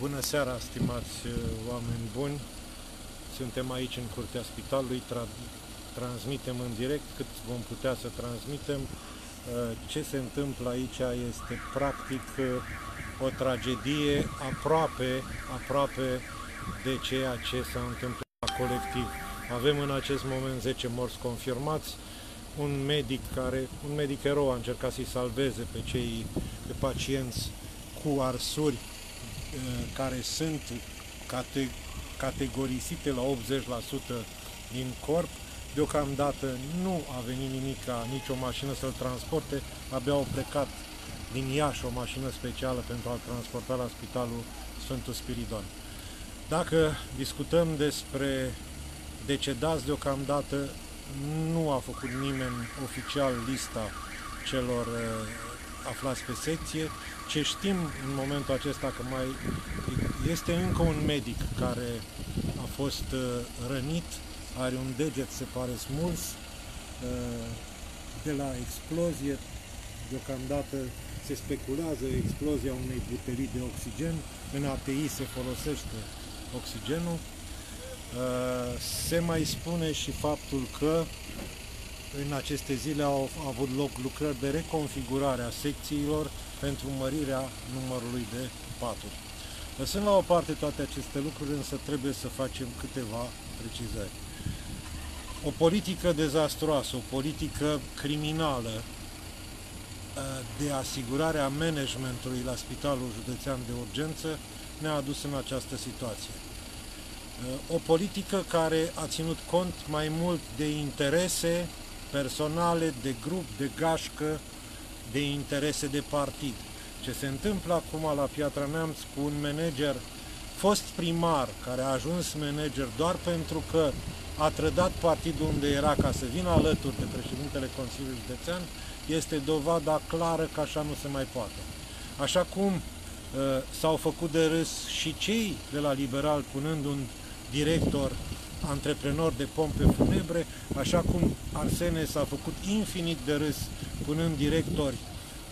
Bună seara, stimați uh, oameni buni! Suntem aici în curtea spitalului, tra- transmitem în direct cât vom putea să transmitem. Uh, ce se întâmplă aici este practic uh, o tragedie aproape, aproape de ceea ce s-a întâmplat colectiv. Avem în acest moment 10 morți confirmați, un medic care, un medic erou a încercat să-i salveze pe cei pe pacienți cu arsuri uh, care sunt cate, categorisite la 80% din corp. Deocamdată nu a venit nimic ca nicio mașină să-l transporte, abia au plecat din Iași o mașină specială pentru a-l transporta la Spitalul Sfântul Spiridon. Dacă discutăm despre decedați deocamdată, nu a făcut nimeni oficial lista celor uh, aflați pe secție. Ce știm în momentul acesta că mai este încă un medic care a fost uh, rănit, are un deget, se pare, smuls uh, de la explozie. Deocamdată se speculează explozia unei butelii de oxigen. În ATI se folosește oxigenul. Uh, se mai spune și faptul că în aceste zile au avut loc lucrări de reconfigurare a secțiilor pentru mărirea numărului de paturi. Lăsând la o parte toate aceste lucruri, însă trebuie să facem câteva precizări. O politică dezastruoasă, o politică criminală uh, de asigurare a managementului la Spitalul Județean de Urgență ne-a adus în această situație. Uh, o politică care a ținut cont mai mult de interese personale, de grup, de gașcă, de interese de partid. Ce se întâmplă acum la Piatra Neamț cu un manager, fost primar, care a ajuns manager doar pentru că a trădat partidul unde era ca să vină alături de președintele Consiliului Județean, este dovada clară că așa nu se mai poate. Așa cum uh, s-au făcut de râs și cei de la Liberal punând un director antreprenor de pompe funebre, așa cum Arsene s-a făcut infinit de râs punând directori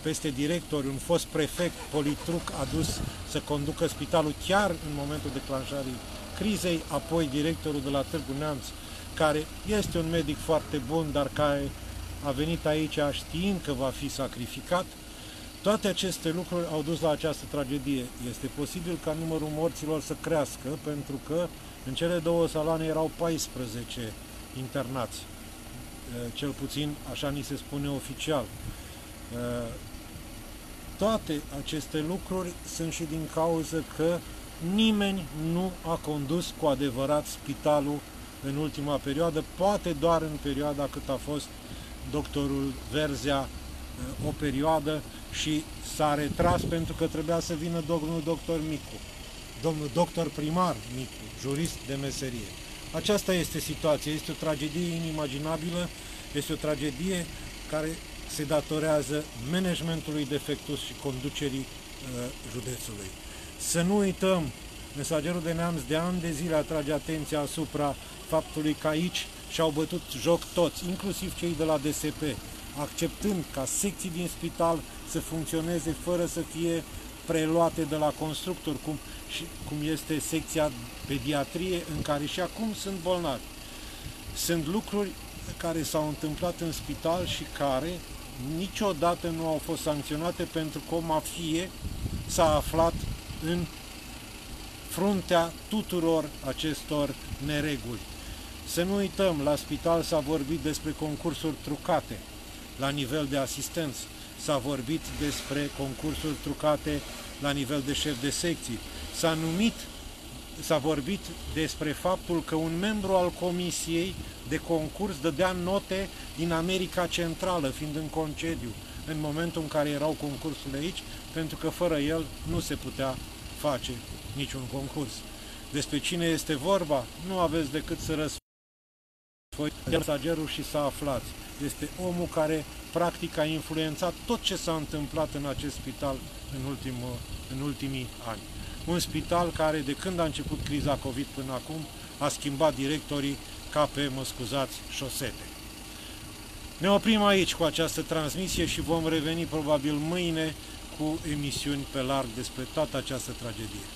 peste directori, un fost prefect politruc adus să conducă spitalul chiar în momentul declanșării crizei, apoi directorul de la Târgu Neamț, care este un medic foarte bun, dar care a venit aici știind că va fi sacrificat, toate aceste lucruri au dus la această tragedie. Este posibil ca numărul morților să crească, pentru că în cele două saloane erau 14 internați, eh, cel puțin așa ni se spune oficial. Eh, toate aceste lucruri sunt și din cauza că nimeni nu a condus cu adevărat spitalul în ultima perioadă, poate doar în perioada cât a fost doctorul Verzea eh, o perioadă și s-a retras pentru că trebuia să vină domnul doctor Micu domnul doctor primar Micu, jurist de meserie. Aceasta este situația, este o tragedie inimaginabilă, este o tragedie care se datorează managementului defectus și conducerii uh, județului. Să nu uităm, mesagerul de neamț de ani de zile atrage atenția asupra faptului că aici și-au bătut joc toți, inclusiv cei de la DSP, acceptând ca secții din spital să funcționeze fără să fie preluate de la constructor, cum, și, cum este secția pediatrie, în care și acum sunt bolnavi. Sunt lucruri care s-au întâmplat în spital și care niciodată nu au fost sancționate pentru că o mafie s-a aflat în fruntea tuturor acestor nereguli. Să nu uităm, la spital s-a vorbit despre concursuri trucate la nivel de asistență, s-a vorbit despre concursuri trucate la nivel de șef de secții, s-a numit, s-a vorbit despre faptul că un membru al comisiei de concurs dădea note din America Centrală, fiind în concediu, în momentul în care erau concursurile aici, pentru că fără el nu se putea face niciun concurs. Despre cine este vorba, nu aveți decât să răspundeți mesagerul și să aflați. Este omul care practic a influențat tot ce s-a întâmplat în acest spital în, ultimul, în ultimii ani. Un spital care de când a început criza COVID până acum a schimbat directorii ca pe, mă scuzați, șosete. Ne oprim aici cu această transmisie și vom reveni probabil mâine cu emisiuni pe larg despre toată această tragedie.